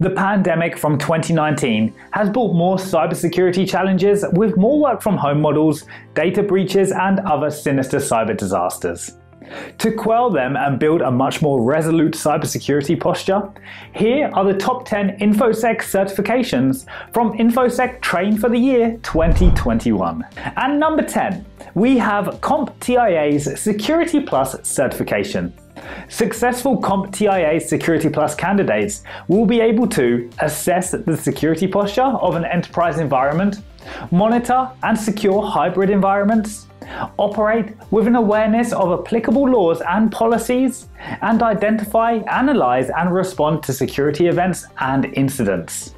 The pandemic from 2019 has brought more cybersecurity challenges with more work from home models, data breaches, and other sinister cyber disasters. To quell them and build a much more resolute cybersecurity posture, here are the top 10 InfoSec certifications from InfoSec Train for the year 2021. And number 10, we have CompTIA's Security Plus certification. Successful CompTIA Security Plus candidates will be able to assess the security posture of an enterprise environment, monitor and secure hybrid environments, operate with an awareness of applicable laws and policies, and identify, analyze, and respond to security events and incidents.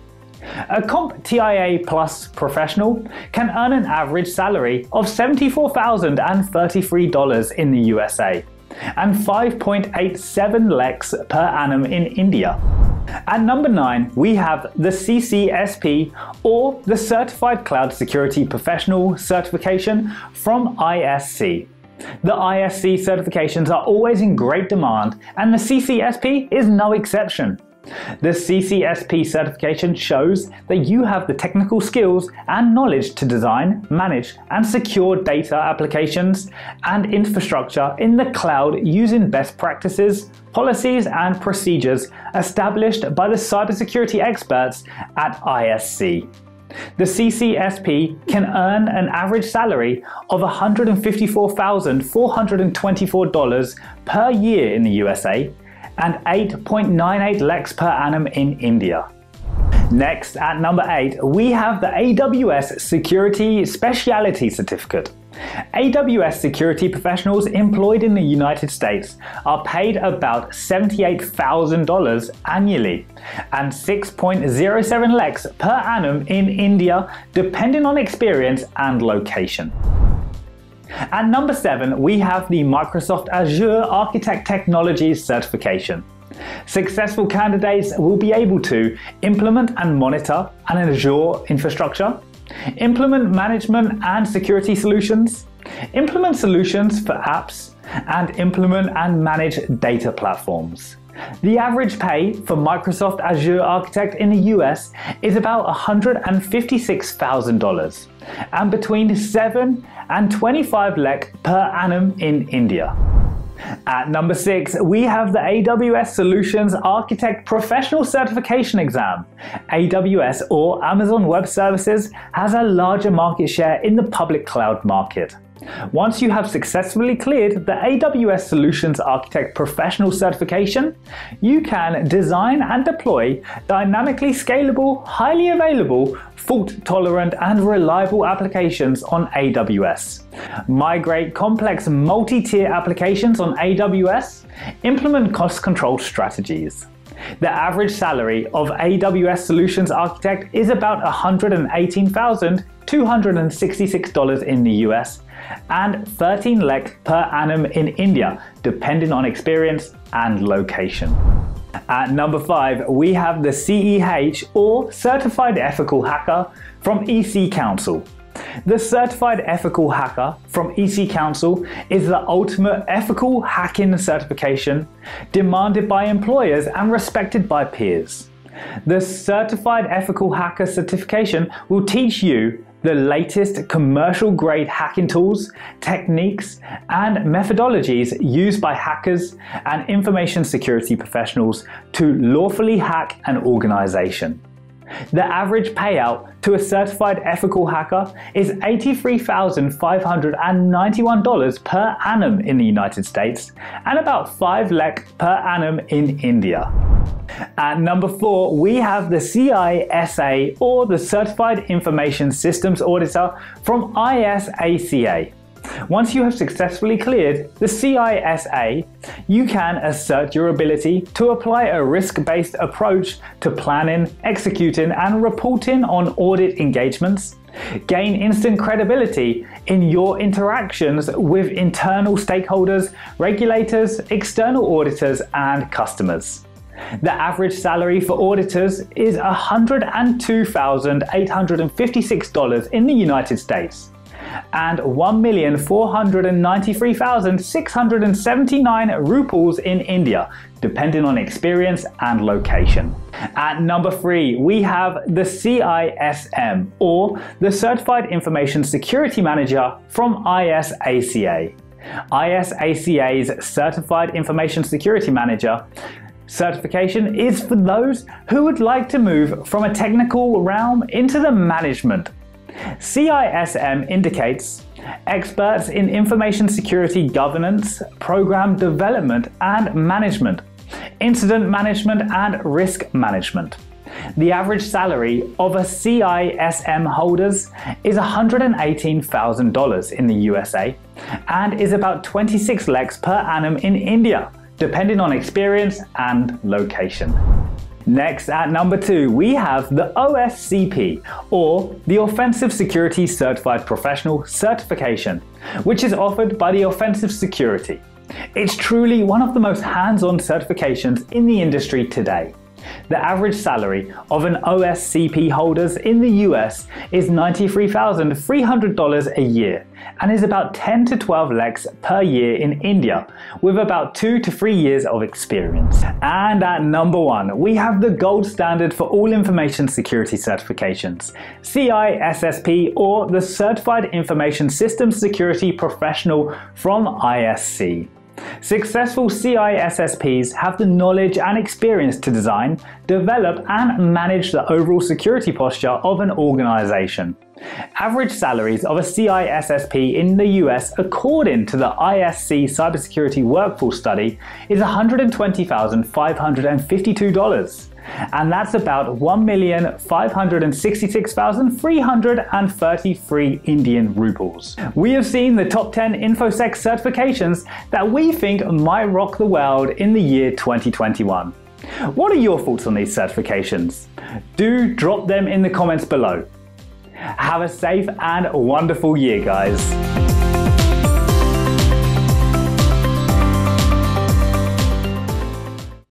A CompTIA Plus professional can earn an average salary of $74,033 in the USA and 5.87 lakhs per annum in India. At number 9, we have the CCSP or the Certified Cloud Security Professional certification from ISC. The ISC certifications are always in great demand, and the CCSP is no exception. The CCSP certification shows that you have the technical skills and knowledge to design, manage, and secure data applications and infrastructure in the cloud using best practices, policies, and procedures established by the cybersecurity experts at ISC. The CCSP can earn an average salary of $154,424 per year in the USA and 8.98 lakhs per annum in India. Next, at number 8, we have the AWS Security Specialty Certificate. AWS security professionals employed in the United States are paid about $78,000 annually and 6.07 lakhs per annum in India, depending on experience and location. At number 7, we have the Microsoft Azure Architect Technologies certification. Successful candidates will be able to implement and monitor an Azure infrastructure, implement management and security solutions, implement solutions for apps, and implement and manage data platforms. The average pay for Microsoft Azure Architect in the US is about $156,000 and between 7 and 25 lakh per annum in India. At number 6, we have the AWS Solutions Architect Professional Certification Exam. AWS or Amazon Web Services has a larger market share in the public cloud market. Once you have successfully cleared the AWS Solutions Architect Professional certification, you can design and deploy dynamically scalable, highly available, fault tolerant, and reliable applications on AWS. Migrate complex multi tier applications on AWS, implement cost control strategies. The average salary of AWS Solutions Architect is about $118,266 in the US and 13 lakh per annum in India, depending on experience and location. At number 5, we have the CEH or Certified Ethical Hacker from EC Council. The Certified Ethical Hacker from EC Council is the ultimate ethical hacking certification demanded by employers and respected by peers. The Certified Ethical Hacker certification will teach you the latest commercial grade hacking tools, techniques, and methodologies used by hackers and information security professionals to lawfully hack an organization. The average payout to a certified ethical hacker is $83,591 per annum in the United States and about 5 lakh per annum in India. At number 4, we have the CISA or the Certified Information Systems Auditor from ISACA. Once you have successfully cleared the CISA, you can assert your ability to apply a risk based approach to planning, executing, and reporting on audit engagements. Gain instant credibility in your interactions with internal stakeholders, regulators, external auditors, and customers. The average salary for auditors is $102,856 in the United States and 1,493,679 rupees in India, depending on experience and location. At number three, we have the CISM, or the Certified Information Security Manager from ISACA. ISACA's Certified Information Security Manager certification is for those who would like to move from a technical realm into the management. CISM indicates experts in information security governance, program development and management, incident management and risk management. The average salary of a CISM holders is $118,000 in the USA and is about 26 lakhs per annum in India, depending on experience and location. Next, at number two, we have the OSCP, or the Offensive Security Certified Professional Certification, which is offered by the Offensive Security. It's truly one of the most hands on certifications in the industry today. The average salary of an OSCP holders in the US is $93,300 a year and is about 10 to 12 lakhs per year in India, with about 2 to 3 years of experience. And at number 1, we have the gold standard for all information security certifications, CISSP or the Certified Information Systems Security Professional from ISC. Successful CISSPs have the knowledge and experience to design, develop, and manage the overall security posture of an organization. Average salaries of a CISSP in the US, according to the ISC Cybersecurity Workforce Study, is $120,552 and that's about 1,566,333 Indian rupees. We have seen the top 10 InfoSec certifications that we think might rock the world in the year 2021. What are your thoughts on these certifications? Do drop them in the comments below. Have a safe and wonderful year, guys.